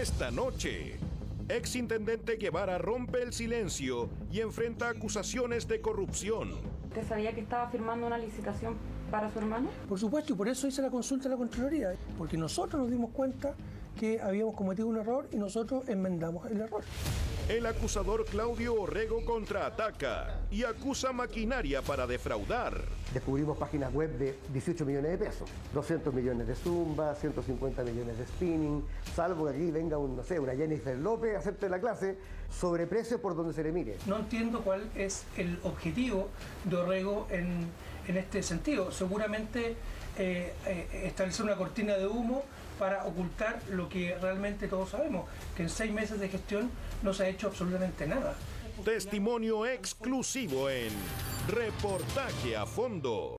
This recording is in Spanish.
Esta noche, exintendente Guevara rompe el silencio y enfrenta acusaciones de corrupción. ¿Usted sabía que estaba firmando una licitación para su hermano? Por supuesto, y por eso hice la consulta a la Contraloría, porque nosotros nos dimos cuenta que habíamos cometido un error y nosotros enmendamos el error. El acusador Claudio Orrego contraataca y acusa maquinaria para defraudar. Descubrimos páginas web de 18 millones de pesos, 200 millones de Zumba, 150 millones de Spinning, salvo que aquí venga un, no sé, una Jennifer López, acepte la clase, sobreprecio por donde se le mire. No entiendo cuál es el objetivo de Orrego en, en este sentido. Seguramente eh, eh, establecer una cortina de humo para ocultar lo que realmente todos sabemos, que en seis meses de gestión no se ha hecho absolutamente nada. Testimonio exclusivo en Reportaje a Fondo.